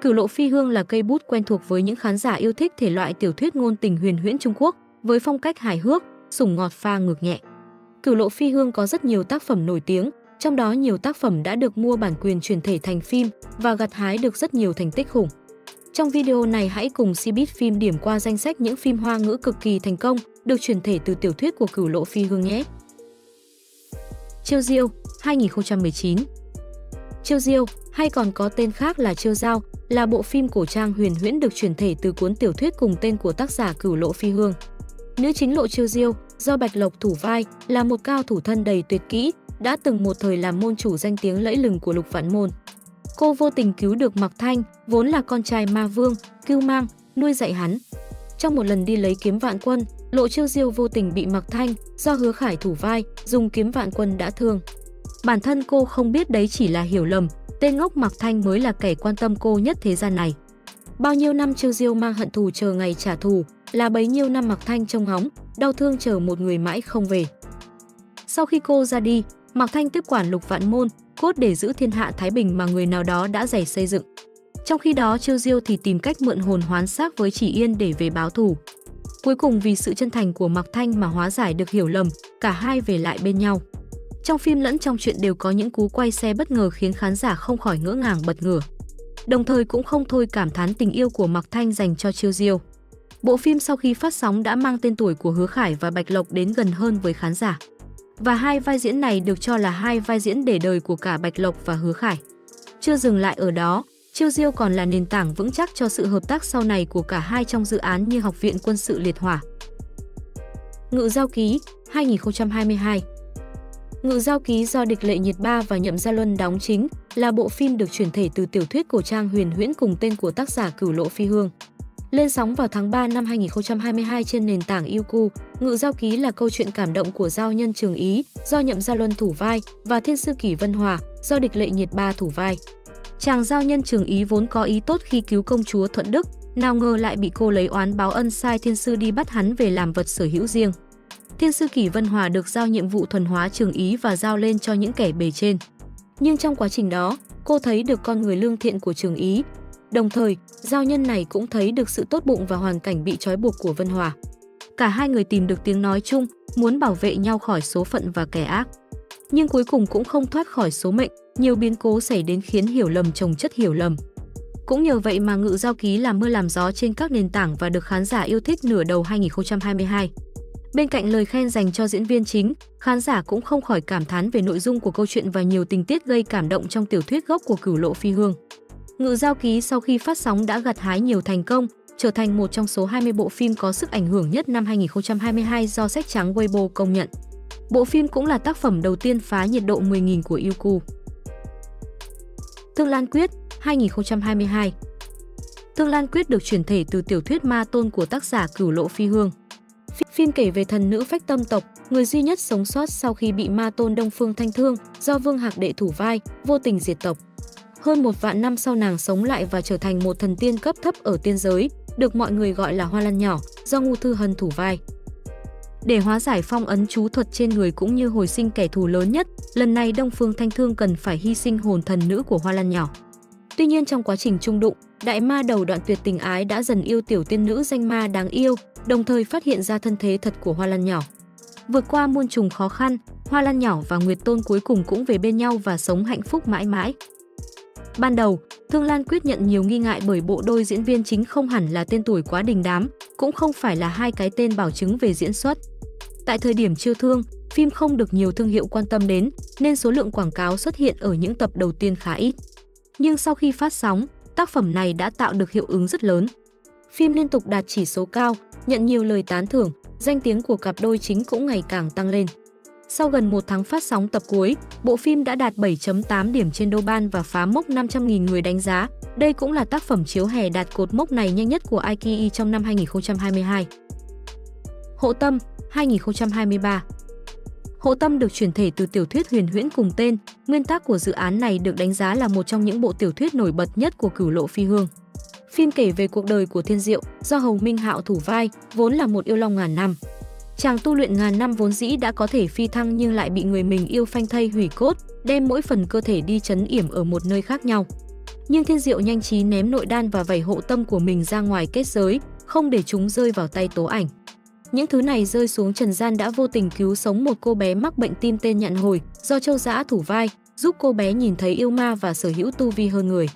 Cửu Lộ Phi Hương là cây bút quen thuộc với những khán giả yêu thích thể loại tiểu thuyết ngôn tình huyền huyễn Trung Quốc, với phong cách hài hước, sủng ngọt pha ngược nhẹ. Cửu Lộ Phi Hương có rất nhiều tác phẩm nổi tiếng, trong đó nhiều tác phẩm đã được mua bản quyền chuyển thể thành phim và gặt hái được rất nhiều thành tích khủng. Trong video này hãy cùng Cbiz phim điểm qua danh sách những phim hoa ngữ cực kỳ thành công được chuyển thể từ tiểu thuyết của Cửu Lộ Phi Hương nhé. Chiêu Diêu 2019 Chiêu Diêu, hay còn có tên khác là Chiêu Giao, là bộ phim cổ trang huyền huyễn được chuyển thể từ cuốn tiểu thuyết cùng tên của tác giả Cửu Lộ Phi Hương. Nữ chính Lộ Chiêu Diêu, do Bạch Lộc thủ vai, là một cao thủ thân đầy tuyệt kỹ, đã từng một thời làm môn chủ danh tiếng lẫy lừng của Lục Vạn Môn. Cô vô tình cứu được Mạc Thanh, vốn là con trai ma vương, cưu mang, nuôi dạy hắn. Trong một lần đi lấy kiếm vạn quân, Lộ Chiêu Diêu vô tình bị Mạc Thanh, do hứa khải thủ vai, dùng kiếm vạn quân đã thương. Bản thân cô không biết đấy chỉ là hiểu lầm, tên ngốc Mạc Thanh mới là kẻ quan tâm cô nhất thế gian này. Bao nhiêu năm Trương Diêu mang hận thù chờ ngày trả thù, là bấy nhiêu năm Mạc Thanh trông hóng, đau thương chờ một người mãi không về. Sau khi cô ra đi, Mạc Thanh tiếp quản lục vạn môn, cốt để giữ thiên hạ Thái Bình mà người nào đó đã dày xây dựng. Trong khi đó Trương Diêu thì tìm cách mượn hồn hoán xác với Chỉ Yên để về báo thù. Cuối cùng vì sự chân thành của Mạc Thanh mà hóa giải được hiểu lầm, cả hai về lại bên nhau. Trong phim lẫn trong chuyện đều có những cú quay xe bất ngờ khiến khán giả không khỏi ngỡ ngàng bật ngửa. Đồng thời cũng không thôi cảm thán tình yêu của Mạc Thanh dành cho Chiêu Diêu. Bộ phim sau khi phát sóng đã mang tên tuổi của Hứa Khải và Bạch Lộc đến gần hơn với khán giả. Và hai vai diễn này được cho là hai vai diễn để đời của cả Bạch Lộc và Hứa Khải. Chưa dừng lại ở đó, Chiêu Diêu còn là nền tảng vững chắc cho sự hợp tác sau này của cả hai trong dự án như Học viện Quân sự Liệt Hỏa. Ngự Giao Ký 2022 Ngự Giao Ký do Địch Lệ Nhiệt Ba và Nhậm Gia Luân đóng chính là bộ phim được chuyển thể từ tiểu thuyết cổ trang huyền huyễn cùng tên của tác giả Cửu Lộ Phi Hương. Lên sóng vào tháng 3 năm 2022 trên nền tảng Youku, Ngự Giao Ký là câu chuyện cảm động của giao nhân Trường Ý do Nhậm Gia Luân thủ vai và Thiên sư Kỷ Vân Hòa do Địch Lệ Nhiệt Ba thủ vai. Chàng giao nhân Trường Ý vốn có ý tốt khi cứu công chúa Thuận Đức, nào ngờ lại bị cô lấy oán báo ân sai thiên sư đi bắt hắn về làm vật sở hữu riêng. Thiên sư Kỷ Vân Hòa được giao nhiệm vụ thuần hóa Trường Ý và giao lên cho những kẻ bề trên. Nhưng trong quá trình đó, cô thấy được con người lương thiện của Trường Ý. Đồng thời, giao nhân này cũng thấy được sự tốt bụng và hoàn cảnh bị trói buộc của Vân Hòa. Cả hai người tìm được tiếng nói chung, muốn bảo vệ nhau khỏi số phận và kẻ ác. Nhưng cuối cùng cũng không thoát khỏi số mệnh, nhiều biến cố xảy đến khiến hiểu lầm chồng chất hiểu lầm. Cũng nhờ vậy mà Ngự Giao Ký làm mưa làm gió trên các nền tảng và được khán giả yêu thích nửa đầu 2022. Bên cạnh lời khen dành cho diễn viên chính, khán giả cũng không khỏi cảm thán về nội dung của câu chuyện và nhiều tình tiết gây cảm động trong tiểu thuyết gốc của Cửu Lộ Phi Hương. Ngự Giao Ký sau khi phát sóng đã gặt hái nhiều thành công, trở thành một trong số 20 bộ phim có sức ảnh hưởng nhất năm 2022 do sách trắng Weibo công nhận. Bộ phim cũng là tác phẩm đầu tiên phá nhiệt độ 10.000 của Youku. Thương Lan Quyết 2022 Thương Lan Quyết được chuyển thể từ tiểu thuyết Ma Tôn của tác giả Cửu Lộ Phi Hương. Phim kể về thần nữ phách tâm tộc, người duy nhất sống sót sau khi bị ma tôn Đông Phương Thanh Thương do Vương Hạc Đệ thủ vai, vô tình diệt tộc. Hơn một vạn năm sau nàng sống lại và trở thành một thần tiên cấp thấp ở tiên giới, được mọi người gọi là Hoa Lan nhỏ, do Ngu Thư Hân thủ vai. Để hóa giải phong ấn chú thuật trên người cũng như hồi sinh kẻ thù lớn nhất, lần này Đông Phương Thanh Thương cần phải hy sinh hồn thần nữ của Hoa Lan nhỏ. Tuy nhiên trong quá trình trung đụng, đại ma đầu đoạn tuyệt tình ái đã dần yêu tiểu tiên nữ danh ma đáng yêu, đồng thời phát hiện ra thân thế thật của Hoa Lan nhỏ. Vượt qua muôn trùng khó khăn, Hoa Lan nhỏ và Nguyệt Tôn cuối cùng cũng về bên nhau và sống hạnh phúc mãi mãi. Ban đầu, Thương Lan Quyết nhận nhiều nghi ngại bởi bộ đôi diễn viên chính không hẳn là tên tuổi quá đình đám, cũng không phải là hai cái tên bảo chứng về diễn xuất. Tại thời điểm chiêu thương, phim không được nhiều thương hiệu quan tâm đến, nên số lượng quảng cáo xuất hiện ở những tập đầu tiên khá ít. Nhưng sau khi phát sóng, tác phẩm này đã tạo được hiệu ứng rất lớn. Phim liên tục đạt chỉ số cao, nhận nhiều lời tán thưởng, danh tiếng của cặp đôi chính cũng ngày càng tăng lên. Sau gần một tháng phát sóng tập cuối, bộ phim đã đạt 7.8 điểm trên Douban và phá mốc 500.000 người đánh giá. Đây cũng là tác phẩm chiếu hè đạt cột mốc này nhanh nhất của IKI trong năm 2022. Hộ Tâm 2023 Hộ Tâm được chuyển thể từ tiểu thuyết huyền huyễn cùng tên. Nguyên tác của dự án này được đánh giá là một trong những bộ tiểu thuyết nổi bật nhất của Cửu Lộ Phi Hương. Phim kể về cuộc đời của Thiên Diệu do Hầu Minh Hạo thủ vai, vốn là một yêu long ngàn năm. Chàng tu luyện ngàn năm vốn dĩ đã có thể phi thăng nhưng lại bị người mình yêu phanh thây hủy cốt, đem mỗi phần cơ thể đi chấn yểm ở một nơi khác nhau. Nhưng Thiên Diệu nhanh trí ném nội đan và vảy hộ tâm của mình ra ngoài kết giới, không để chúng rơi vào tay tố ảnh. Những thứ này rơi xuống trần gian đã vô tình cứu sống một cô bé mắc bệnh tim tên Nhạn Hồi do Châu Giã thủ vai, giúp cô bé nhìn thấy yêu ma và sở hữu tu vi hơn người.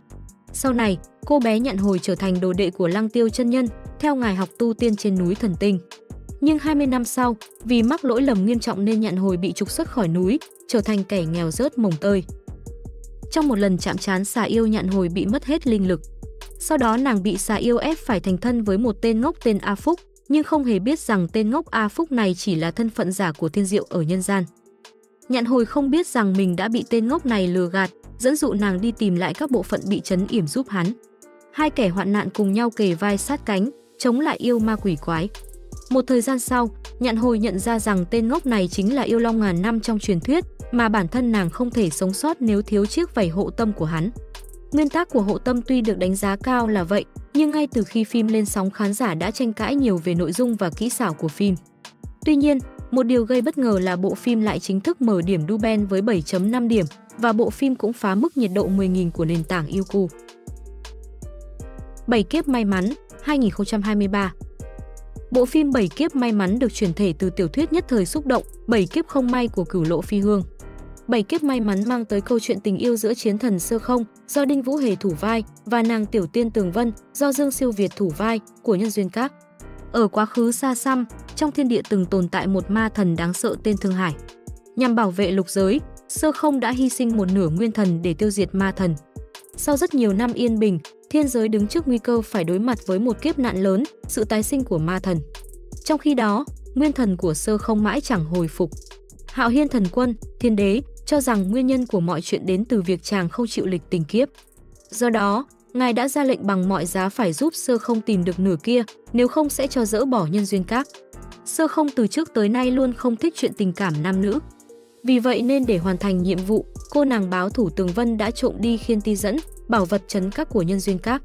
Sau này, cô bé Nhạn Hồi trở thành đồ đệ của Lăng Tiêu chân nhân, theo ngài học tu tiên trên núi Thần Tinh. Nhưng 20 năm sau, vì mắc lỗi lầm nghiêm trọng nên Nhạn Hồi bị trục xuất khỏi núi, trở thành kẻ nghèo rớt mồng tơi. Trong một lần chạm trán xà yêu Nhạn Hồi bị mất hết linh lực. Sau đó nàng bị xà yêu ép phải thành thân với một tên ngốc tên A Phúc, nhưng không hề biết rằng tên ngốc A Phúc này chỉ là thân phận giả của thiên diệu ở nhân gian. Nhạn hồi không biết rằng mình đã bị tên ngốc này lừa gạt, dẫn dụ nàng đi tìm lại các bộ phận bị chấn yểm giúp hắn. Hai kẻ hoạn nạn cùng nhau kề vai sát cánh, chống lại yêu ma quỷ quái. Một thời gian sau, Nhạn hồi nhận ra rằng tên ngốc này chính là yêu long ngàn năm trong truyền thuyết, mà bản thân nàng không thể sống sót nếu thiếu chiếc vảy hộ tâm của hắn. Nguyên tắc của hộ tâm tuy được đánh giá cao là vậy, nhưng ngay từ khi phim lên sóng khán giả đã tranh cãi nhiều về nội dung và kỹ xảo của phim. Tuy nhiên, một điều gây bất ngờ là bộ phim lại chính thức mở điểm Duben với 7.5 điểm và bộ phim cũng phá mức nhiệt độ 10.000 của nền tảng Youku. 7 kiếp may mắn 2023 Bộ phim 7 kiếp may mắn được chuyển thể từ tiểu thuyết nhất thời xúc động 7 kiếp không may của cửu lộ phi hương. Bảy kiếp may mắn mang tới câu chuyện tình yêu giữa chiến thần Sơ Không do Đinh Vũ Hề thủ vai và nàng tiểu tiên Tường Vân do Dương Siêu Việt thủ vai của nhân duyên các. Ở quá khứ xa xăm, trong thiên địa từng tồn tại một ma thần đáng sợ tên Thương Hải. Nhằm bảo vệ lục giới, Sơ Không đã hy sinh một nửa nguyên thần để tiêu diệt ma thần. Sau rất nhiều năm yên bình, thiên giới đứng trước nguy cơ phải đối mặt với một kiếp nạn lớn, sự tái sinh của ma thần. Trong khi đó, nguyên thần của Sơ Không mãi chẳng hồi phục. Hạo Hiên thần quân, thiên đế, cho rằng nguyên nhân của mọi chuyện đến từ việc chàng không chịu lịch tình kiếp. Do đó, ngài đã ra lệnh bằng mọi giá phải giúp sơ không tìm được nửa kia, nếu không sẽ cho dỡ bỏ nhân duyên các. Sơ không từ trước tới nay luôn không thích chuyện tình cảm nam nữ. Vì vậy nên để hoàn thành nhiệm vụ, cô nàng báo thủ Tường Vân đã trộm đi khiên ti dẫn, bảo vật chấn các của nhân duyên các.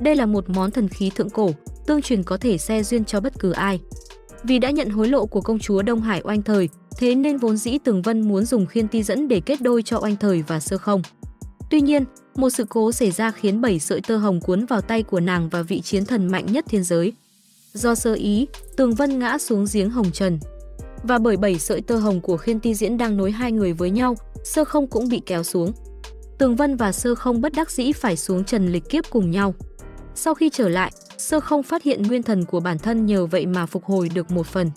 Đây là một món thần khí thượng cổ, tương truyền có thể xe duyên cho bất cứ ai. Vì đã nhận hối lộ của công chúa Đông Hải oanh thời, thế nên vốn dĩ Tường Vân muốn dùng khiên ti dẫn để kết đôi cho oanh thời và sơ không. Tuy nhiên, một sự cố xảy ra khiến bảy sợi tơ hồng cuốn vào tay của nàng và vị chiến thần mạnh nhất thiên giới. Do sơ ý, Tường Vân ngã xuống giếng hồng trần. Và bởi bảy sợi tơ hồng của khiên ti diễn đang nối hai người với nhau, sơ không cũng bị kéo xuống. Tường Vân và sơ không bất đắc dĩ phải xuống trần lịch kiếp cùng nhau. Sau khi trở lại, sơ không phát hiện nguyên thần của bản thân nhờ vậy mà phục hồi được một phần.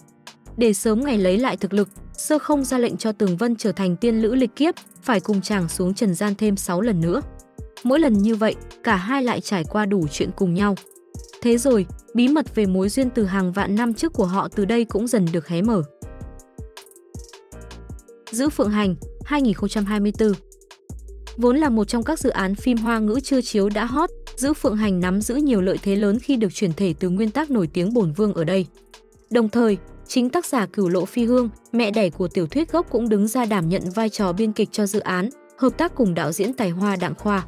Để sớm ngày lấy lại thực lực, Sơ không ra lệnh cho Tường Vân trở thành tiên lữ lịch kiếp, phải cùng chàng xuống trần gian thêm 6 lần nữa. Mỗi lần như vậy, cả hai lại trải qua đủ chuyện cùng nhau. Thế rồi, bí mật về mối duyên từ hàng vạn năm trước của họ từ đây cũng dần được hé mở. Giữ Phượng Hành 2024 Vốn là một trong các dự án phim hoa ngữ chưa chiếu đã hot, Giữ Phượng Hành nắm giữ nhiều lợi thế lớn khi được chuyển thể từ nguyên tác nổi tiếng bổn vương ở đây. Đồng thời, Chính tác giả Cửu Lộ Phi Hương, mẹ đẻ của tiểu thuyết gốc cũng đứng ra đảm nhận vai trò biên kịch cho dự án, hợp tác cùng đạo diễn tài hoa Đặng Khoa.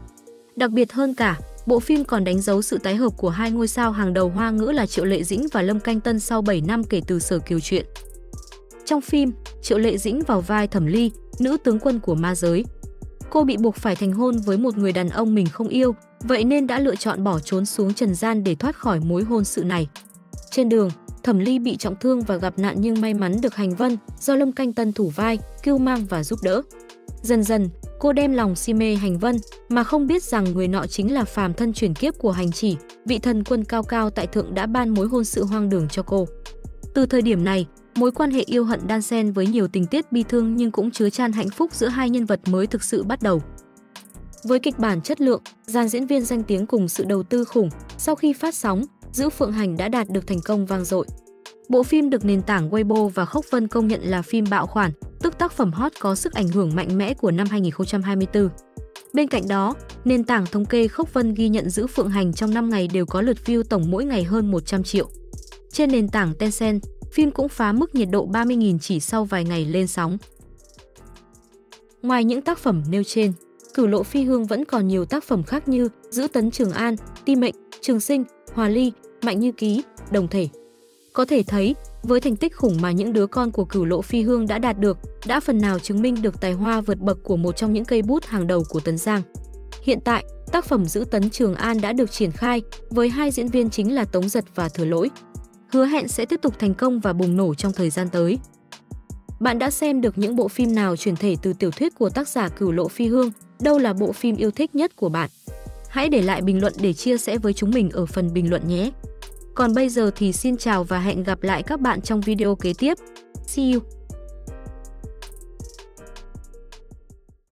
Đặc biệt hơn cả, bộ phim còn đánh dấu sự tái hợp của hai ngôi sao hàng đầu hoa ngữ là Triệu Lệ Dĩnh và Lâm Canh Tân sau 7 năm kể từ sở kiều truyện. Trong phim, Triệu Lệ Dĩnh vào vai Thẩm Ly, nữ tướng quân của ma giới. Cô bị buộc phải thành hôn với một người đàn ông mình không yêu, vậy nên đã lựa chọn bỏ trốn xuống trần gian để thoát khỏi mối hôn sự này. Trên đường, Thẩm Ly bị trọng thương và gặp nạn nhưng may mắn được Hành Vân do Lâm Canh Tân thủ vai, cứu mang và giúp đỡ. Dần dần, cô đem lòng si mê Hành Vân mà không biết rằng người nọ chính là phàm thân chuyển kiếp của Hành Chỉ, vị thần quân cao cao tại thượng đã ban mối hôn sự hoang đường cho cô. Từ thời điểm này, mối quan hệ yêu hận đan xen với nhiều tình tiết bi thương nhưng cũng chứa chan hạnh phúc giữa hai nhân vật mới thực sự bắt đầu. Với kịch bản chất lượng, dàn diễn viên danh tiếng cùng sự đầu tư khủng, sau khi phát sóng, Giữ Phượng Hành đã đạt được thành công vang dội. Bộ phim được nền tảng Weibo và Khốc Vân công nhận là phim bạo khoản, tức tác phẩm hot có sức ảnh hưởng mạnh mẽ của năm 2024. Bên cạnh đó, nền tảng thống kê Khốc Vân ghi nhận Giữ Phượng Hành trong 5 ngày đều có lượt view tổng mỗi ngày hơn 100 triệu. Trên nền tảng Tencent, phim cũng phá mức nhiệt độ 30.000 chỉ sau vài ngày lên sóng. Ngoài những tác phẩm nêu trên, Cửu Lộ Phi Hương vẫn còn nhiều tác phẩm khác như Giữ Tấn Trường An, Ti Mệnh, Trường Sinh, Hòa Ly, Mạnh Như Ký, Đồng Thể. Có thể thấy, với thành tích khủng mà những đứa con của cửu lộ phi hương đã đạt được, đã phần nào chứng minh được tài hoa vượt bậc của một trong những cây bút hàng đầu của Tấn Giang. Hiện tại, tác phẩm Giữ tấn Trường An đã được triển khai với hai diễn viên chính là Tống Giật và Thừa Lỗi. Hứa hẹn sẽ tiếp tục thành công và bùng nổ trong thời gian tới. Bạn đã xem được những bộ phim nào chuyển thể từ tiểu thuyết của tác giả Cửu Lộ Phi Hương? Đâu là bộ phim yêu thích nhất của bạn? Hãy để lại bình luận để chia sẻ với chúng mình ở phần bình luận nhé. Còn bây giờ thì xin chào và hẹn gặp lại các bạn trong video kế tiếp. See you!